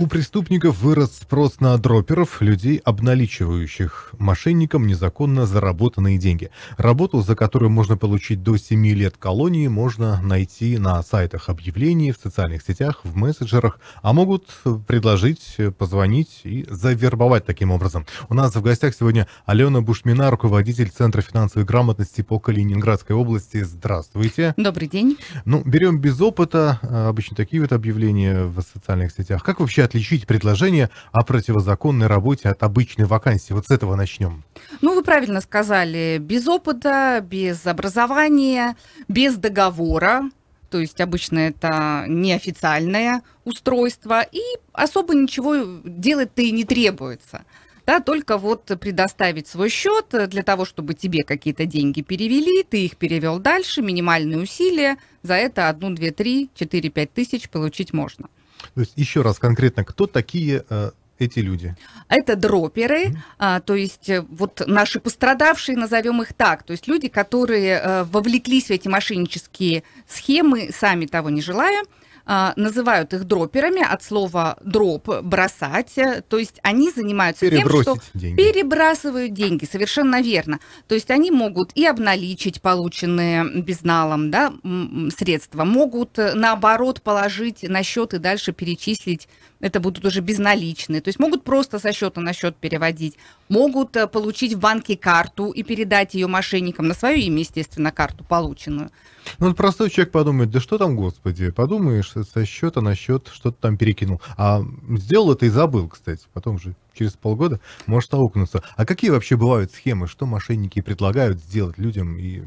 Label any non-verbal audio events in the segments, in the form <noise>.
У преступников вырос спрос на дроперов, людей, обналичивающих мошенникам незаконно заработанные деньги. Работу, за которую можно получить до 7 лет колонии, можно найти на сайтах объявлений, в социальных сетях, в мессенджерах, а могут предложить позвонить и завербовать таким образом. У нас в гостях сегодня Алена Бушмина, руководитель Центра финансовой грамотности по Калининградской области. Здравствуйте. Добрый день. Ну, берем без опыта, обычно такие вот объявления в социальных сетях. Как вообще отличить предложение о противозаконной работе от обычной вакансии? Вот с этого начнем. Ну, вы правильно сказали, без опыта, без образования, без договора, то есть обычно это неофициальное устройство, и особо ничего делать-то и не требуется. Да, только вот предоставить свой счет для того, чтобы тебе какие-то деньги перевели, ты их перевел дальше, минимальные усилия, за это одну, две, три, четыре, пять тысяч получить можно. То есть еще раз конкретно, кто такие э, эти люди? Это дроперы, mm-hmm. а, то есть э, вот наши пострадавшие, назовем их так, то есть люди, которые а, вовлеклись в эти мошеннические схемы, сами того не желая, называют их дроперами от слова дроп бросать, то есть они занимаются тем, что деньги. перебрасывают деньги, совершенно верно. То есть они могут и обналичить полученные безналом да, средства, могут э, наоборот положить на счет и дальше перечислить это будут уже безналичные, то есть могут просто со счета на счет переводить, могут э, получить в банке карту и передать ее мошенникам на свое имя, естественно, карту полученную. Ну, простой человек подумает, да что там, господи, подумаешь, со счета на счет что-то там перекинул. А сделал это и забыл, кстати, потом же через полгода может аукнуться. А какие вообще бывают схемы, что мошенники предлагают сделать людям и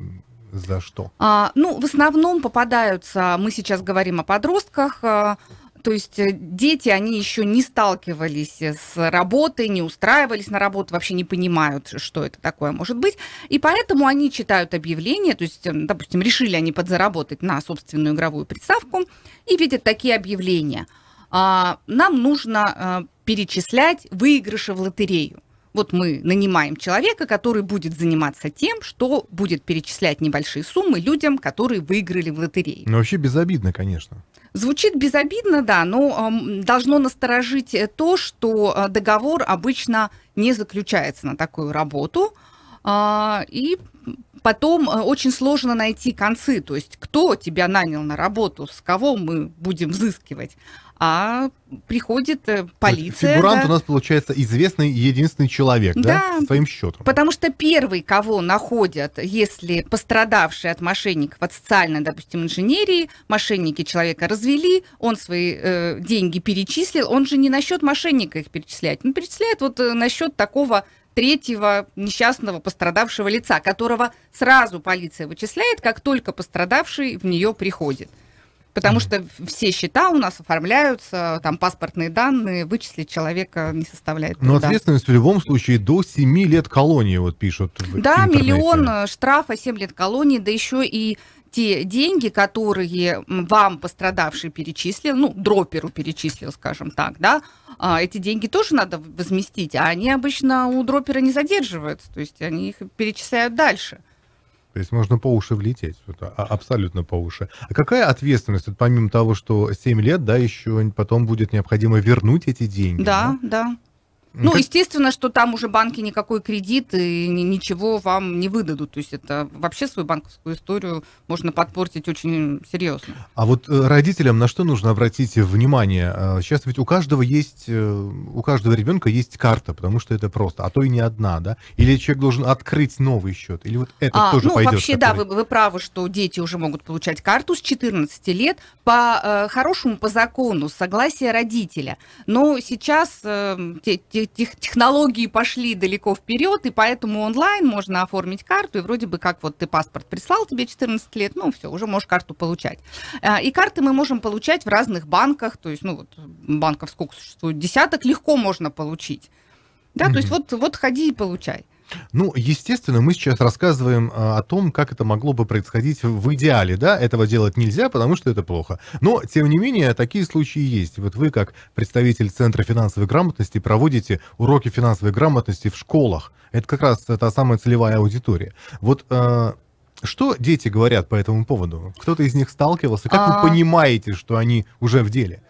за что? А, ну, в основном попадаются, мы сейчас говорим о подростках, а, то есть э, дети, они еще не сталкивались с работой, не устраивались на работу, вообще не понимают, что это такое может быть. И поэтому они читают объявления, то есть, эм, допустим, решили они подзаработать на собственную игровую приставку и видят такие объявления. А, нам нужно э, перечислять выигрыши в лотерею. Вот мы нанимаем человека, который будет заниматься тем, что будет перечислять небольшие суммы людям, которые выиграли в лотерее. Ну, вообще безобидно, конечно. Звучит безобидно, да, но э, должно насторожить то, что э, договор обычно не заключается на такую работу. Э, и потом э, очень сложно найти концы, то есть кто тебя нанял на работу, с кого мы будем взыскивать а приходит э, полиция. Фигурант да. у нас получается известный единственный человек, да, да, своим счетом. Потому что первый, кого находят, если пострадавший от мошенников, от социальной, допустим, инженерии, мошенники человека развели, он свои э, деньги перечислил, он же не на счет мошенника их перечисляет, он перечисляет вот э, на счет такого третьего несчастного пострадавшего лица, которого сразу полиция вычисляет, как только пострадавший в нее приходит. Потому что все счета у нас оформляются, там паспортные данные, вычислить человека не составляет труда. Но ответственность в любом случае до 7 лет колонии, вот пишут. Да, миллион э, штрафа, 7 лет колонии, да еще и те деньги, которые вам пострадавший перечислил, ну, дроперу перечислил, скажем так, да, а, эти деньги тоже надо возместить, а они обычно у дропера не задерживаются, то есть они их перечисляют дальше. То есть можно по уши влететь, а, абсолютно по уши. А какая ответственность, вот помимо того, что 7 лет, да, еще потом будет необходимо вернуть эти деньги? Да, да. да. Ну, естественно, что там уже банки никакой кредит и ничего вам не выдадут. То есть это вообще свою банковскую историю можно подпортить очень серьезно. А вот э, родителям на что нужно обратить внимание? Сейчас а, ведь у каждого есть, э, у каждого ребенка есть карта, потому что это просто, а то и не одна, да? Или человек должен открыть новый счет? Или вот это а, тоже ну, пойдет? Вообще, который... да, вы, вы правы, что дети уже могут получать карту с 14 лет по э, хорошему, по закону, согласия родителя. Но сейчас э, те, те тех, технологии пошли далеко вперед, и поэтому онлайн можно оформить карту, и вроде бы как вот ты паспорт прислал, тебе 14 лет, ну все, уже можешь карту получать. А, и карты мы можем получать в разных банках, то есть, ну вот банков сколько существует, десяток легко можно получить. Да, mm-hmm. то есть вот, вот ходи и получай. Ну, естественно, мы сейчас рассказываем а, о том, как это могло бы происходить в идеале, да, этого делать нельзя, потому что это плохо. Но, тем не менее, такие случаи есть. Вот вы, как представитель Центра финансовой грамотности, проводите уроки финансовой грамотности в школах. Это как раз та самая целевая аудитория. Вот а, Что дети говорят по этому поводу? Кто-то из них сталкивался? Как А. вы понимаете, что они уже в деле?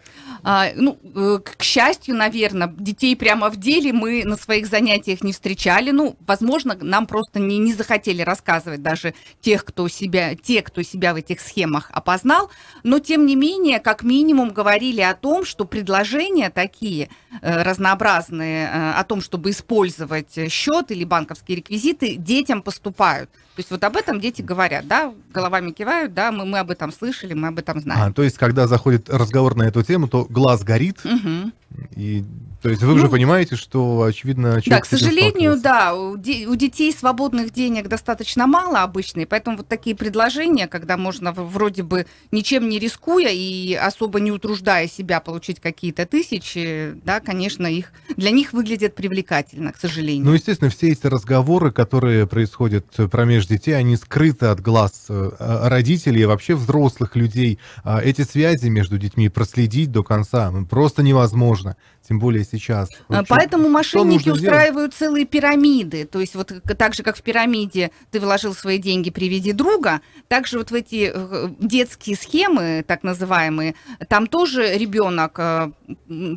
А, ну, э, к счастью, наверное, детей прямо в деле мы на своих занятиях не встречали. Ну, возможно, нам просто не, не захотели рассказывать даже тех, кто себя, те, кто себя в этих схемах опознал. Но, тем не менее, как минимум говорили о том, что предложения такие э, разнообразные э, о том, чтобы использовать счет или банковские реквизиты, детям поступают. То есть вот об этом дети говорят, да, головами кивают, да, мы, мы об этом слышали, мы об этом знаем. А, то есть, когда заходит разговор на эту тему, то глаз горит, Мгм. И то есть вы уже Ну, понимаете, что очевидно Да, к сожалению, да, у, де- у детей свободных денег достаточно мало обычно, и поэтому вот такие предложения, когда можно вроде бы ничем не рискуя и особо не утруждая себя получить какие-то тысячи, да, конечно, их для них выглядят привлекательно, к сожалению. Ну, естественно, все эти разговоры, которые происходят промеж детей, они скрыты от глаз э, э, родителей и вообще взрослых людей. А Эти связи между детьми проследить до конца ну, просто невозможно, тем более сейчас. А, Вот Поэтому что мошенники сделать? устраивают целые пирамиды. То есть вот так же, как в пирамиде ты вложил свои деньги, приведи друга, так же вот в эти э, детские схемы, так называемые, там тоже ребенок э,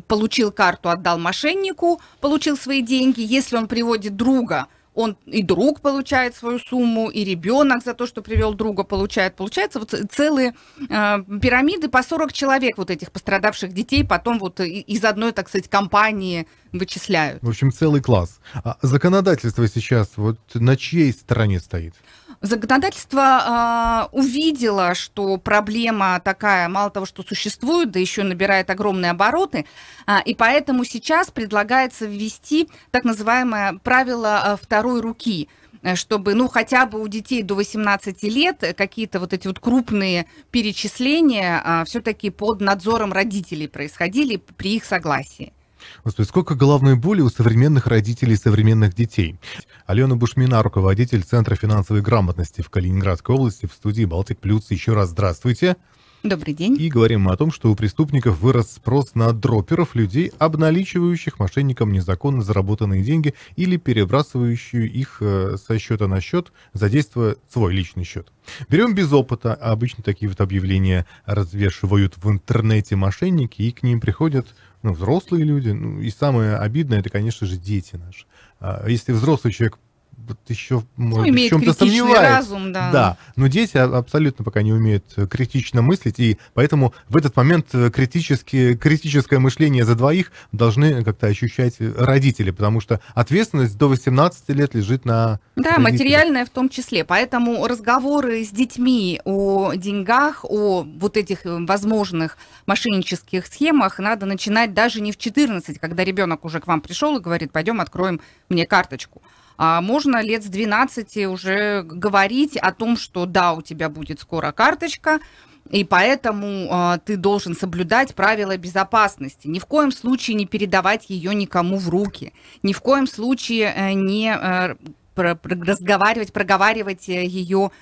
получил карту, отдал мошеннику, получил свои деньги. Если он приводит друга, он и друг получает свою сумму, и ребенок за то, что привел друга, получает. Получается вот целые э, пирамиды по 40 человек вот этих пострадавших детей потом вот из одной, так сказать, компании вычисляют. В общем, целый класс. А законодательство сейчас вот на чьей стороне стоит? Законодательство а, увидело, что проблема такая, мало того, что существует, да еще набирает огромные обороты, а, и поэтому сейчас предлагается ввести так называемое правило а, второй руки э, чтобы, ну, хотя бы у детей до 18 лет э, какие-то вот эти вот крупные перечисления все-таки под надзором родителей происходили при их согласии. Господи, сколько головной боли у современных родителей современных детей. Алена Бушмина, руководитель Центра финансовой грамотности в Калининградской области, в студии «Балтик Плюс». Еще раз здравствуйте. Добрый день. И говорим мы о том, что у преступников вырос спрос на дроперов, людей, обналичивающих мошенникам незаконно заработанные деньги или перебрасывающую их э, со счета на счет, задействуя свой личный счет. Берем без опыта, обычно такие вот объявления развешивают в интернете мошенники, и к ним приходят ну, взрослые люди. Ну, и самое обидное, это, конечно же, дети наши. А если взрослый человек вот еще Ну, может, в имеет чем-то сомневается, разум, да. да, но дети а- абсолютно пока не умеют э, критично мыслить, и поэтому в этот момент э, критически, критическое мышление за двоих должны как-то ощущать э, родители, потому что ответственность до 18 лет лежит на Да, родителях. материальное в том числе. Поэтому разговоры с детьми о деньгах, о вот этих возможных мошеннических схемах надо начинать даже не в 14, когда ребенок уже к вам пришел и говорит, пойдем откроем мне карточку. А можно лет с 12 уже говорить о том, что да, у тебя будет скоро карточка, и поэтому а, ты должен соблюдать правила безопасности. Ни в коем случае не передавать ее никому в руки. Ни в коем случае э, не э, про- про- разговаривать, проговаривать ее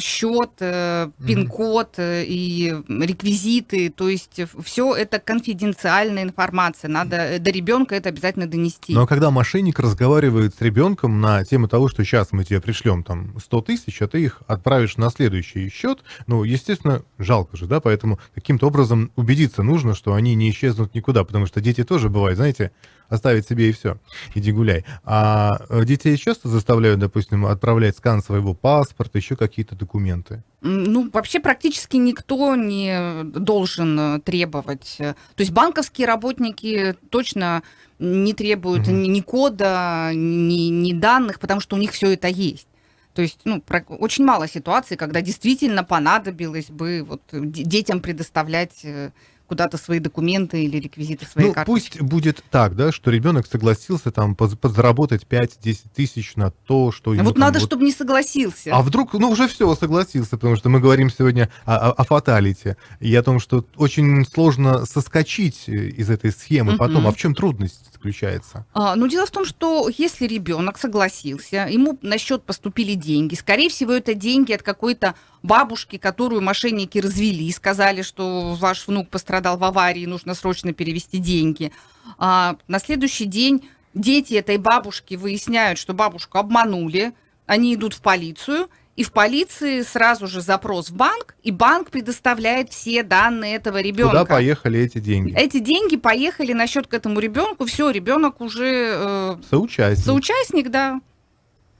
счет, э, пин-код э, и реквизиты. То есть все это конфиденциальная информация. Надо э, до ребенка это обязательно донести. Но когда мошенник разговаривает с ребенком на тему того, что сейчас мы тебе пришлем там 100 тысяч, а ты их отправишь на следующий счет, ну, естественно, жалко же, да, поэтому каким-то образом убедиться нужно, что они не исчезнут никуда, потому что дети тоже бывают, знаете, оставить себе и все, иди гуляй. А э, детей часто заставляют, допустим, отправлять скан своего паспорта, еще какие-то документы. Ну, вообще практически никто не должен э, требовать. То есть банковские работники точно не требуют Мгм. ни, ни кода, ни, ни данных, потому что у них все это есть. То есть, ну, про- очень мало ситуаций, когда действительно понадобилось бы вот э, де- детям предоставлять э, куда-то свои документы или реквизиты своей ну, карточки. пусть будет так, да, что ребенок согласился там подзаработать 5-10 тысяч на то, что А ему вот там надо, вот- чтобы не согласился. А вдруг, ну, уже все, согласился, потому что мы говорим сегодня о, о, о фаталите и о том, что очень сложно соскочить из этой схемы Мгм. потом. А в чем трудность заключается? А, ну, дело в том, что если ребенок согласился, ему на счет поступили деньги, скорее всего, это деньги от какой-то бабушки, которую мошенники развели, сказали, что ваш внук пострадал в аварии, нужно срочно перевести деньги. А, на следующий день дети этой бабушки выясняют, что бабушку обманули, они идут в полицию, и в полиции сразу же запрос в банк, и банк предоставляет все данные этого ребенка. Куда поехали эти деньги? Эти деньги поехали на счет к этому ребенку, все, ребенок уже э, Соучастник. соучастник, да.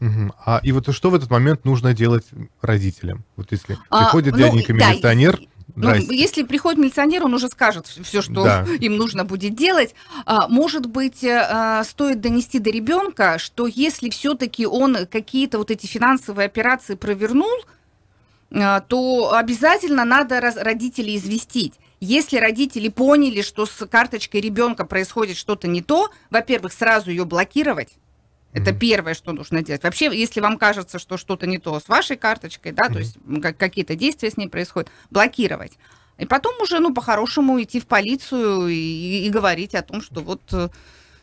Мгм. А и вот что в этот момент нужно делать родителям? Вот если А, приходит ну, дяденька да, милиционер, Ну, если приходит милиционер, он уже скажет все, что Да. <laughs> им нужно будет делать. А, может быть, э, а, стоит донести до ребенка, что если все-таки он какие-то вот эти финансовые операции провернул, а, то обязательно надо родителей известить. Если родители поняли, что с карточкой ребенка происходит что-то не то, во-первых, сразу ее блокировать. Это первое, что нужно делать. Вообще, если вам кажется, что что-то не то с вашей карточкой, да, то есть какие-то действия с ней происходят, блокировать. И потом уже, ну, по-хорошему идти в полицию и, и говорить о том, что вот э,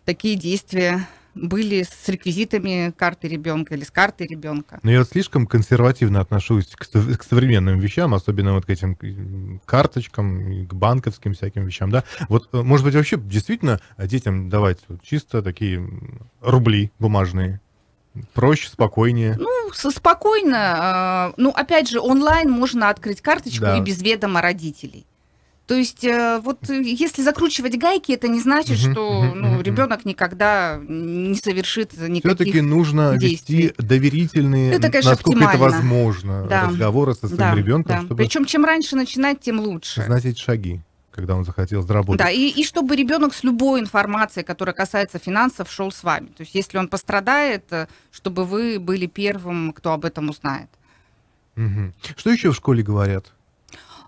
такие действия были с реквизитами карты ребенка или с картой ребенка. Но я вот слишком консервативно отношусь к, сов- к современным вещам, особенно вот к этим карточкам, к банковским всяким вещам, да. Вот, э, может быть, вообще действительно детям давать вот чисто такие рубли бумажные. Проще, спокойнее. Ну, спокойно. э, ну, опять же, онлайн можно открыть карточку Да. и без ведома родителей. То есть, э, вот если закручивать гайки, это не значит, Мгм, что мгм, ну, мгм. ребенок никогда не совершит никаких... Все-таки нужно действий. вести доверительные, Это, конечно, насколько это оптимально. возможно, Да. разговоры со своим Да, ребенком, да. чтобы Причем чем раньше начинать, тем лучше. знать эти шаги, когда он захотел заработать. Да, и, и чтобы ребенок с любой информацией, которая касается финансов, шел с вами. То есть, если он пострадает, э, чтобы вы были первым, кто об этом узнает. Мгм. Что еще в школе говорят?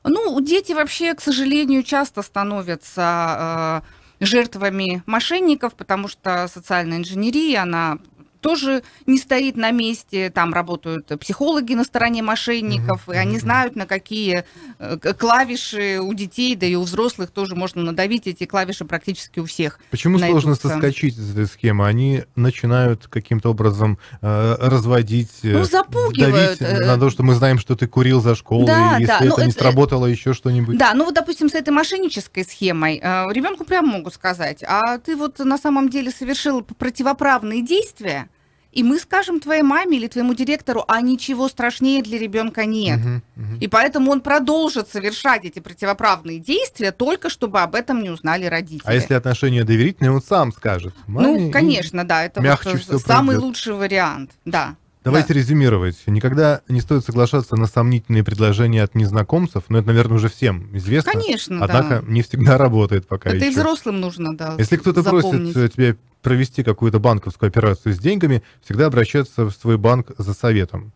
Ну, дети вообще, к сожалению, часто становятся э, жертвами мошенников, потому что социальная инженерия, она тоже не стоит на месте. Там работают психологи на стороне мошенников, Мгм, и они знают, на какие э, клавиши у детей, да и у взрослых тоже можно надавить. Эти клавиши практически у всех. Почему сложно найдутся. соскочить из этой схемы? Они начинают каким-то образом э, разводить, э, Ну, запугивают, давить э. на то, что мы знаем, что ты курил за школу, Да, и если да, это ну, не это- сработало, еще что-нибудь. Да, ну вот, допустим, с этой мошеннической схемой ребенку прямо могут сказать, а ты вот на самом деле совершил противоправные действия, и мы скажем твоей маме или твоему директору, а ничего страшнее для ребенка нет. Мгм, мгм. И поэтому он продолжит совершать эти противоправные действия, только чтобы об этом не узнали родители. А если отношения доверительные, он сам скажет. «Маме, Ну, и конечно, да, это вот самый пройдёт. лучший вариант, да. Давайте резюмировать. Никогда не стоит соглашаться на сомнительные предложения от незнакомцев, но это, наверное, уже всем известно. Конечно, Однако да. не всегда работает пока Это и еще. взрослым нужно, да. Если кто-то просит э, тебя провести какую-то банковскую операцию с деньгами, всегда обращаться в свой банк за советом.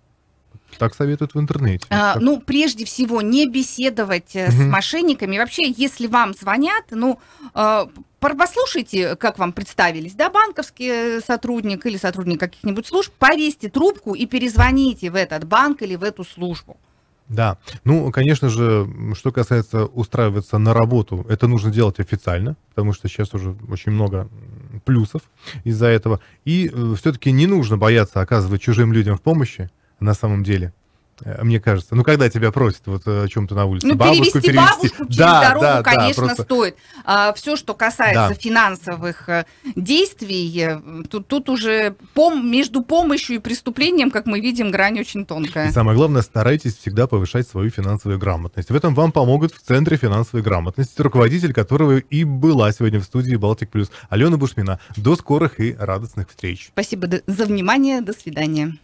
Так советуют в интернете. А, Так. ну, прежде всего, не беседовать э, с мошенниками. Вообще, если вам звонят, ну, пор- послушайте, как вам представились, да, банковский э, сотрудник или сотрудник каких-нибудь служб, повесьте трубку и перезвоните в этот банк или в эту службу. Да. Ну, конечно же, что касается устраиваться на работу, это нужно делать официально, потому что сейчас уже очень много плюсов из-за этого. И все-таки не нужно бояться оказывать чужим людям в помощи на самом деле. Э, Мне кажется, ну когда тебя просят вот э, о чем-то на улице, Ну, бабушку перевести бабушку через Да, дорогу, да, да, конечно, просто- стоит. все, что касается Да. финансовых э, действий, тут, тут уже пом- между помощью и преступлением, как мы видим, грань очень И тонкая. самое главное, старайтесь всегда повышать свою финансовую грамотность. В этом вам помогут в Центре финансовой грамотности, руководитель которого и была сегодня в студии «Балтик Плюс» Алена Бушмина. До скорых и радостных встреч. Спасибо за внимание. До свидания.